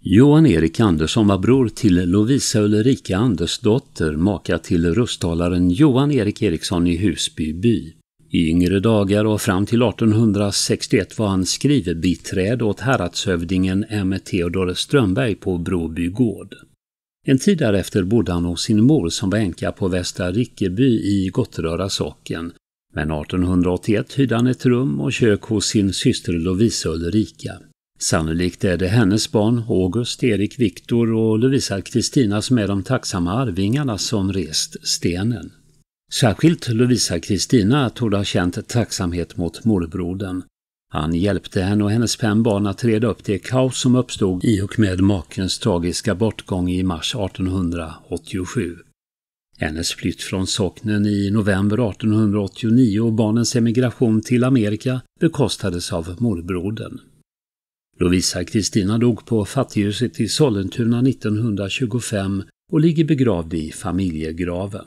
Johan Erik Andersson var bror till Lovisa Ulrika Andersdotter, maka till rusttalaren Johan Erik Eriksson i Husby by. I yngre dagar och fram till 1861 var han skrivbiträd åt häradshövdingen M. Theodor Strömberg på Broby gård. En tid därefter bodde han hos sin mor som var änka på Västra Rickeby i Gottröra socken. Men 1881 hyrde han ett rum och kök hos sin syster Lovisa Ulrika. Sannolikt är det hennes barn August, Erik, Viktor och Lovisa Kristina som är de tacksamma arvingarna som rest stenen. Särskilt Lovisa Kristina torde ha känt tacksamhet mot morbrodern. Han hjälpte henne och hennes fem barn att reda upp det kaos som uppstod i och med makens tragiska bortgång i mars 1887. Hennes flytt från socknen i november 1889 och barnens emigration till Amerika bekostades av morbrodern. Lovisa Kristina dog på fattighuset i Sollentuna 1925 och ligger begravd i familjegraven.